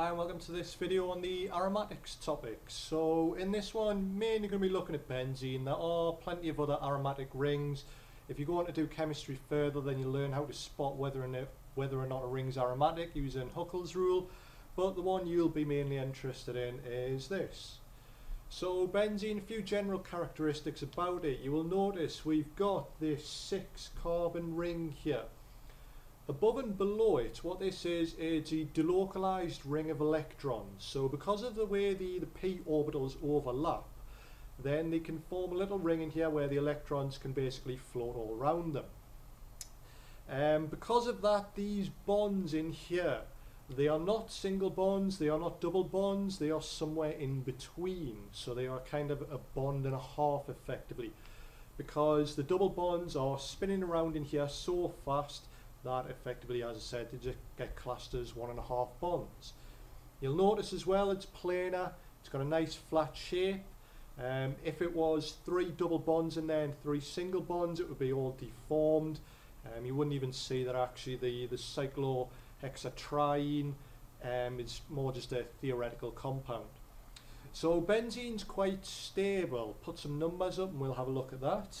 Hi and welcome to this video on the aromatics topic. So in this one mainly going to be looking at benzene. There are plenty of other aromatic rings. If you go on to do chemistry further then you learn how to spot whether or not, whether or not a ring's aromatic using Huckel's rule. But the one you'll be mainly interested in is this. So benzene, a few general characteristics about it. You will notice we've got this six carbon ring here. Above and below it, what this is, is a delocalized ring of electrons. So because of the way the, the p orbitals overlap, then they can form a little ring in here where the electrons can basically float all around them. Um, because of that, these bonds in here, they are not single bonds, they are not double bonds, they are somewhere in between. So they are kind of a bond and a half effectively. Because the double bonds are spinning around in here so fast that effectively, as I said, they just get classed as one and a half bonds. You'll notice as well it's planar, it's got a nice flat shape. Um, if it was three double bonds and three single bonds, it would be all deformed. Um, you wouldn't even see that actually the, the cyclohexatriene um, is more just a theoretical compound. So benzene's quite stable. Put some numbers up and we'll have a look at that.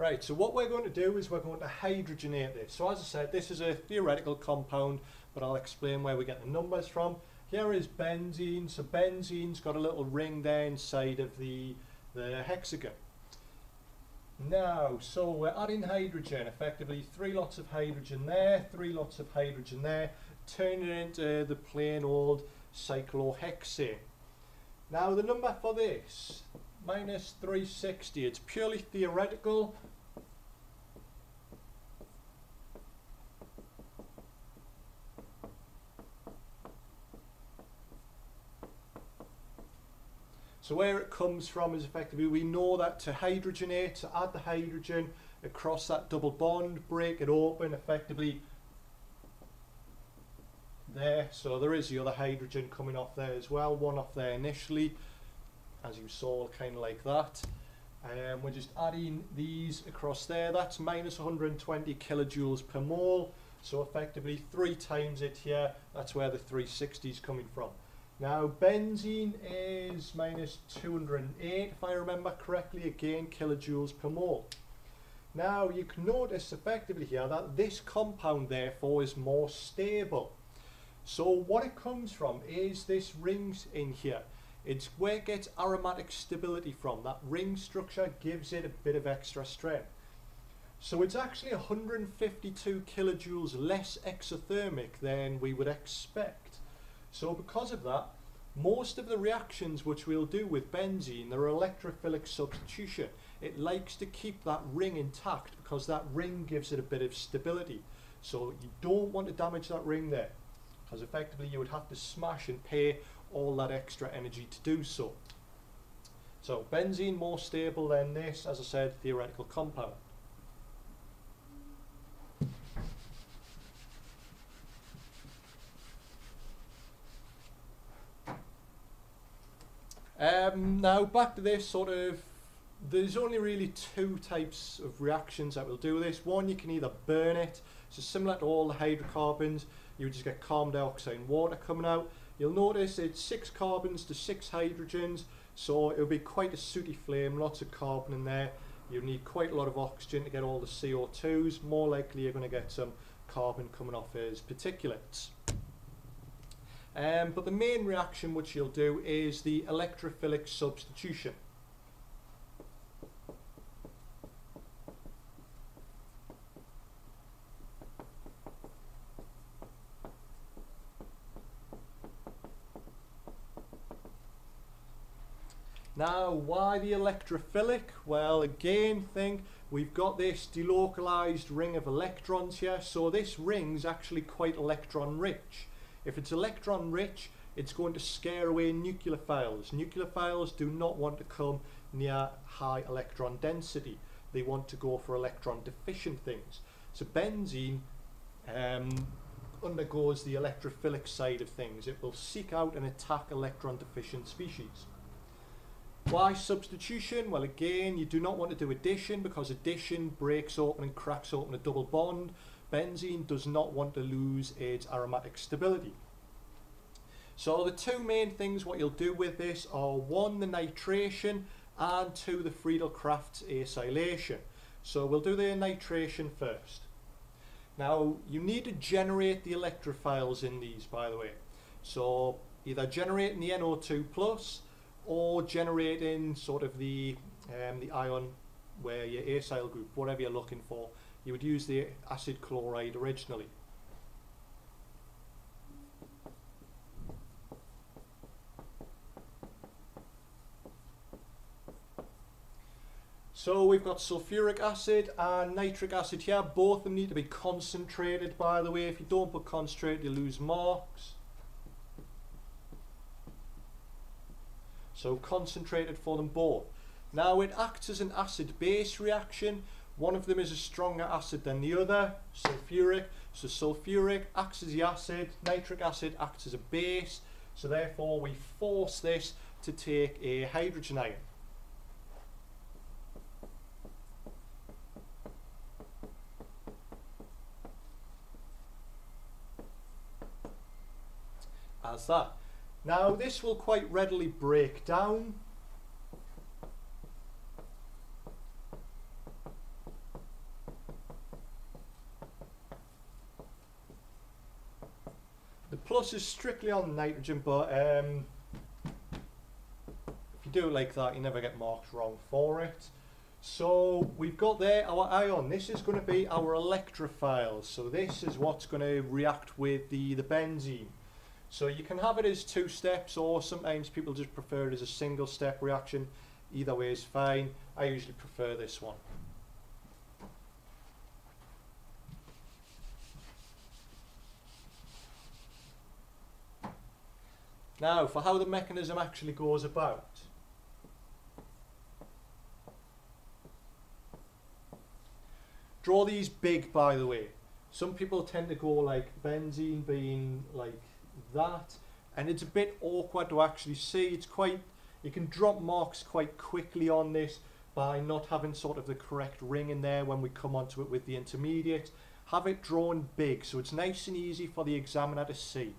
Right, so what we're going to do is we're going to hydrogenate this. So as I said, this is a theoretical compound, but I'll explain where we get the numbers from. Here is benzene. So benzene's got a little ring there inside of the, the hexagon. Now, so we're adding hydrogen, effectively three lots of hydrogen there, three lots of hydrogen there, turning it into the plain old cyclohexane. Now the number for this, minus 360, it's purely theoretical, So where it comes from is effectively we know that to hydrogenate, to add the hydrogen across that double bond, break it open effectively there. So there is the other hydrogen coming off there as well, one off there initially, as you saw, kind of like that. And um, we're just adding these across there. That's minus 120 kilojoules per mole. So effectively three times it here. That's where the 360 is coming from. Now benzene is minus 208 if I remember correctly, again kilojoules per mole. Now you can notice effectively here that this compound therefore is more stable. So what it comes from is this rings in here. It's where it gets aromatic stability from. That ring structure gives it a bit of extra strength. So it's actually 152 kilojoules less exothermic than we would expect. So because of that, most of the reactions which we'll do with benzene they're electrophilic substitution. It likes to keep that ring intact because that ring gives it a bit of stability. So you don't want to damage that ring there because effectively you would have to smash and pay all that extra energy to do so. So benzene more stable than this, as I said, theoretical compound. Um, now back to this sort of, there's only really two types of reactions that will do this. One, you can either burn it, so similar to all the hydrocarbons, you just get carbon dioxide and water coming out. You'll notice it's six carbons to six hydrogens, so it'll be quite a sooty flame, lots of carbon in there. You need quite a lot of oxygen to get all the CO2s. More likely you're going to get some carbon coming off as particulates. Um, but the main reaction which you'll do is the electrophilic substitution. Now, why the electrophilic? Well, again, think we've got this delocalized ring of electrons here, so this ring's actually quite electron rich. If it's electron rich, it's going to scare away nucleophiles. Nucleophiles do not want to come near high electron density. They want to go for electron deficient things. So benzene um, undergoes the electrophilic side of things. It will seek out and attack electron deficient species. Why substitution? Well, again, you do not want to do addition because addition breaks open and cracks open a double bond. Benzene does not want to lose its aromatic stability. So the two main things what you'll do with this are one, the nitration, and two, the Friedel-Crafts acylation. So we'll do the nitration first. Now, you need to generate the electrophiles in these, by the way. So either generating the NO2 plus or generating sort of the um, the ion where your acyl group, whatever you're looking for, you would use the acid chloride originally. So we've got sulfuric acid and nitric acid here. Both of them need to be concentrated, by the way. If you don't put concentrate, you lose marks. So concentrated for them both. Now it acts as an acid-base reaction. One of them is a stronger acid than the other, sulfuric. So sulfuric acts as the acid, nitric acid acts as a base. So therefore we force this to take a hydrogen ion. as that. Now this will quite readily break down. Plus is strictly on nitrogen, but um, if you do it like that, you never get marks wrong for it. So we've got there our ion. This is going to be our electrophiles. So this is what's going to react with the, the benzene. So you can have it as two steps or sometimes people just prefer it as a single step reaction. Either way is fine. I usually prefer this one. Now for how the mechanism actually goes about. Draw these big by the way. Some people tend to go like benzene being like that and it's a bit awkward to actually see it's quite you can drop marks quite quickly on this by not having sort of the correct ring in there when we come onto it with the intermediate have it drawn big so it's nice and easy for the examiner to see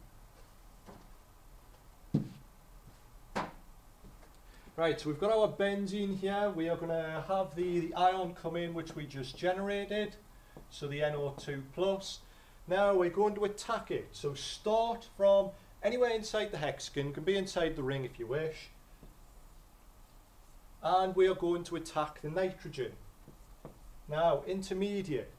right so we've got our benzene here we are going to have the, the ion come in which we just generated so the NO2 plus now we're going to attack it. So start from anywhere inside the hexagon, can be inside the ring if you wish. And we are going to attack the nitrogen. Now, intermediate.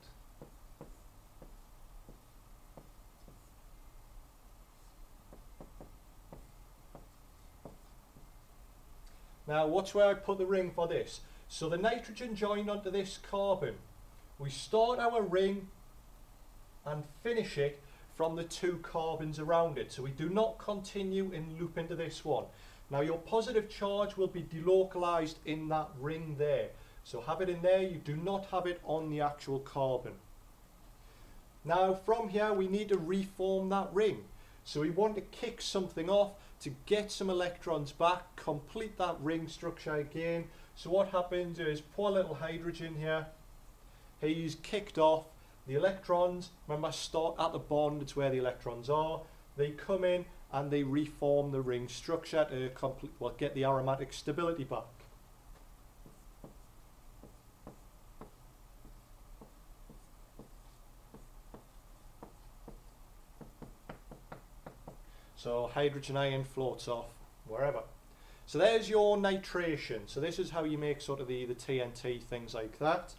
Now, watch where I put the ring for this. So the nitrogen joined onto this carbon. We start our ring and finish it from the two carbons around it. So we do not continue in loop into this one. Now your positive charge will be delocalized in that ring there. So have it in there, you do not have it on the actual carbon. Now from here we need to reform that ring. So we want to kick something off to get some electrons back, complete that ring structure again. So what happens is poor little hydrogen here, he's kicked off, the electrons, remember, start at the bond, it's where the electrons are. They come in and they reform the ring structure to complete, well, get the aromatic stability back. So hydrogen ion floats off wherever. So there's your nitration. So this is how you make sort of the, the TNT, things like that.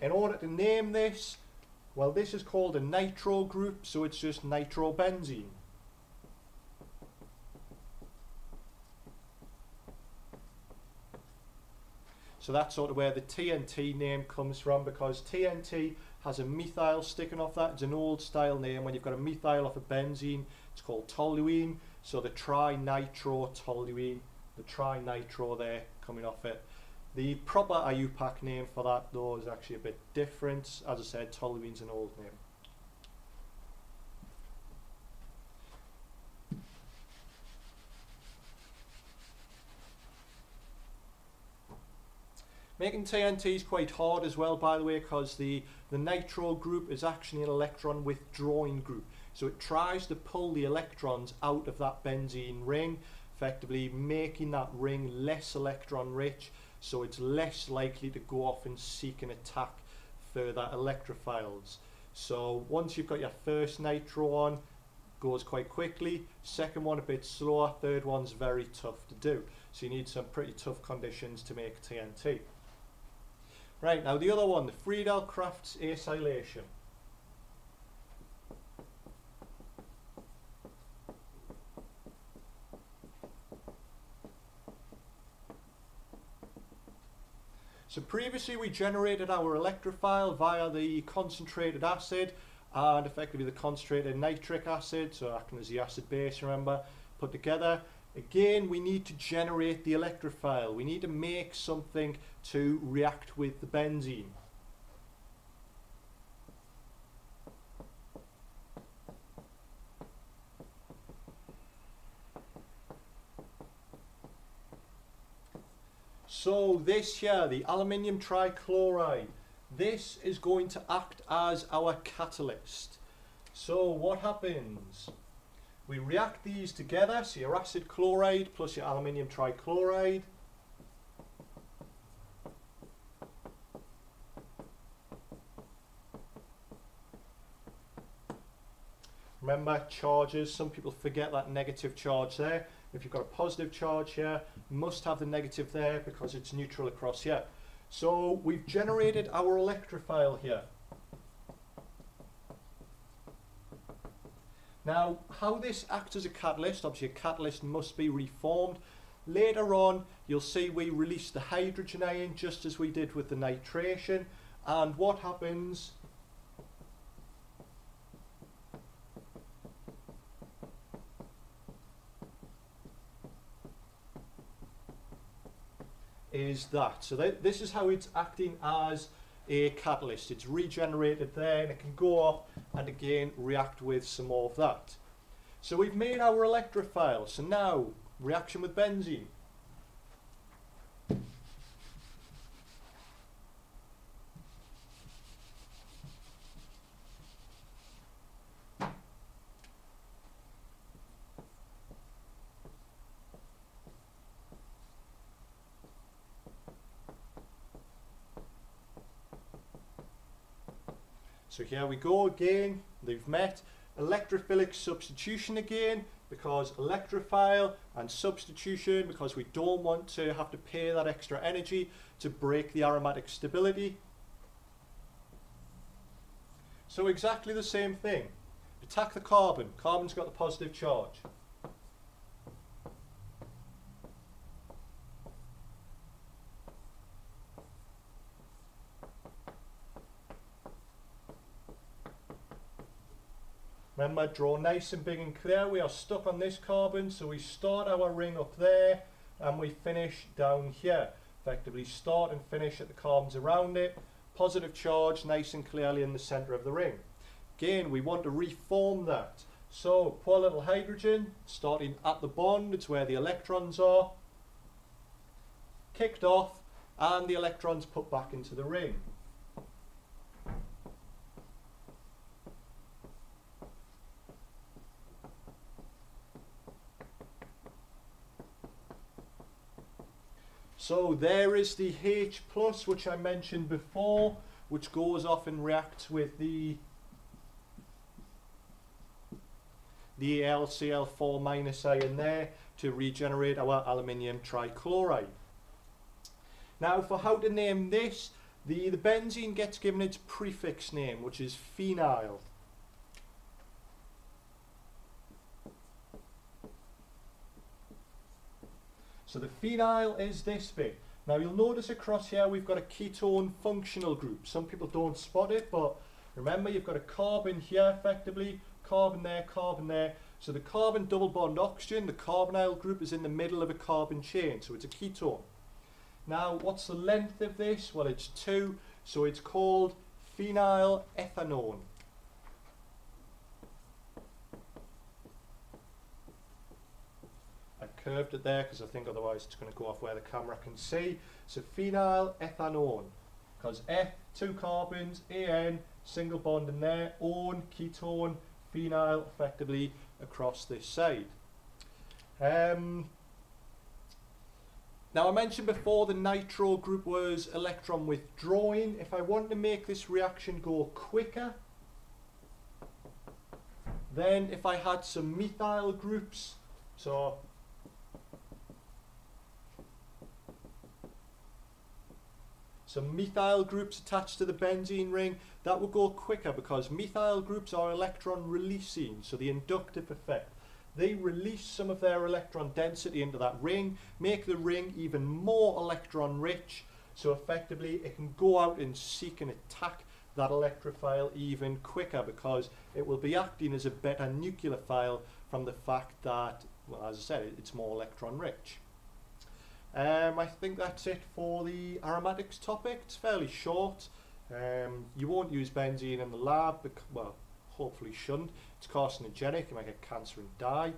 In order to name this, well, this is called a nitro group, so it's just nitrobenzene. So that's sort of where the TNT name comes from because TNT has a methyl sticking off that. It's an old style name. When you've got a methyl off a benzene, it's called toluene. So the trinitro toluene, the trinitro there coming off it. The proper IUPAC name for that though is actually a bit different. As I said, toluene's an old name. Making TNT is quite hard as well, by the way, because the, the nitro group is actually an electron withdrawing group. So it tries to pull the electrons out of that benzene ring, effectively making that ring less electron rich, so it's less likely to go off and seek and attack further electrophiles. So once you've got your first nitro on, goes quite quickly, second one a bit slower, third one's very tough to do. So you need some pretty tough conditions to make TNT. Right, now the other one, the Friedel-Crafts acylation. So previously we generated our electrophile via the concentrated acid and effectively the concentrated nitric acid, so acting as the acid base, remember, put together. Again, we need to generate the electrophile. We need to make something to react with the benzene. So this here, the aluminium trichloride, this is going to act as our catalyst. So what happens? We react these together, so your acid chloride plus your aluminium trichloride. Remember charges, some people forget that negative charge there. If you've got a positive charge here, must have the negative there because it's neutral across here. So we've generated our electrophile here. Now, how this acts as a catalyst, obviously a catalyst must be reformed. Later on, you'll see we release the hydrogen ion just as we did with the nitration. And what happens is that. So th this is how it's acting as a catalyst. It's regenerated there and it can go off and again react with some more of that. So we've made our electrophile. So now reaction with benzene. So here we go again, they've met. Electrophilic substitution again, because electrophile and substitution, because we don't want to have to pay that extra energy to break the aromatic stability. So exactly the same thing. Attack the carbon. Carbon's got the positive charge. Remember, draw nice and big and clear. We are stuck on this carbon, so we start our ring up there and we finish down here. Effectively start and finish at the carbons around it. Positive charge nice and clearly in the center of the ring. Again, we want to reform that. So pour a little hydrogen, starting at the bond, it's where the electrons are. Kicked off, and the electrons put back into the ring. So there is the H plus, which I mentioned before, which goes off and reacts with the the AlCl4 minus ion there to regenerate our aluminium trichloride. Now for how to name this, the, the benzene gets given its prefix name, which is phenyl. So the phenyl is this bit. Now you'll notice across here we've got a ketone functional group. Some people don't spot it, but remember you've got a carbon here effectively, carbon there, carbon there. So the carbon double bond oxygen, the carbonyl group is in the middle of a carbon chain, so it's a ketone. Now, what's the length of this? Well, it's 2, so it's called phenyl ethanone. Curved it there because I think otherwise it's going to go off where the camera can see. So phenyl ethanone, because eth, two carbons, AN, single bond in there, one ketone, phenyl effectively across this side. Um, now I mentioned before the nitro group was electron withdrawing. If I want to make this reaction go quicker, then if I had some methyl groups, so some methyl groups attached to the benzene ring, that will go quicker because methyl groups are electron releasing, so the inductive effect. They release some of their electron density into that ring, make the ring even more electron rich, so effectively it can go out and seek and attack that electrophile even quicker because it will be acting as a better nucleophile from the fact that, well, as I said, it's more electron rich. Um, I think that's it for the aromatics topic. It's fairly short. Um, you won't use benzene in the lab, well, hopefully shouldn't. It's carcinogenic, you might get cancer and die.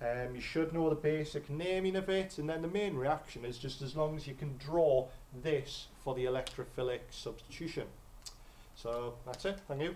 Um, you should know the basic naming of it, and then the main reaction is just as long as you can draw this for the electrophilic substitution. So that's it, thank you.